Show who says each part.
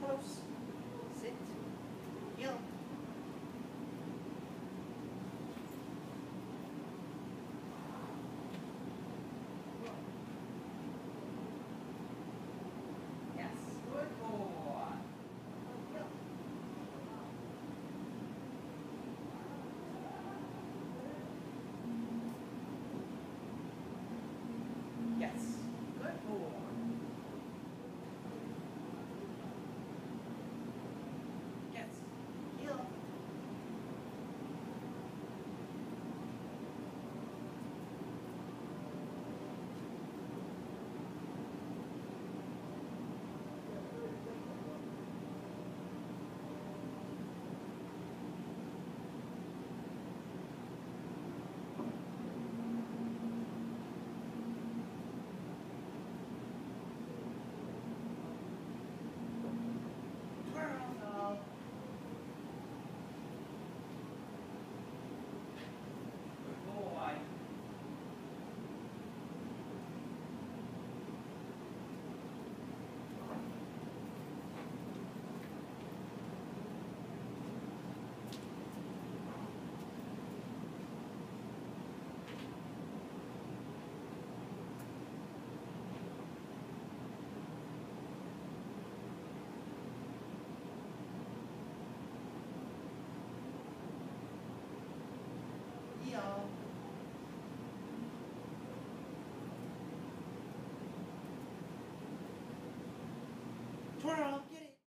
Speaker 1: close, sit, yell.